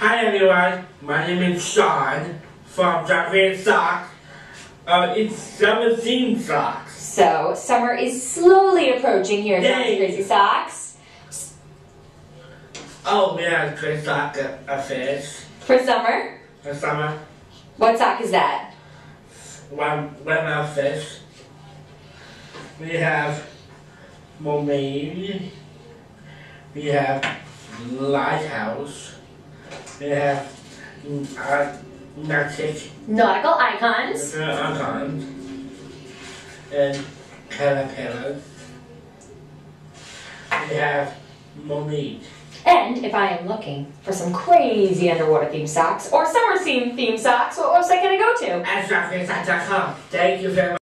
Hi everyone, my name is John from John's Crazy Sock. Uh, it's summer theme socks. So, summer is slowly approaching here at. Crazy Socks. Oh, we have Chris Sock a, a fish. For summer, For summer, what sock is that? one one fish. We have mermaid. We have lighthouse. We have mm, uh, Nautical icons. icons and caterpillars. We have mermaid. And if I am looking for some crazy underwater themed socks or summer theme themed socks, what website can I gonna go to? Chocolate.com. Thank you very much.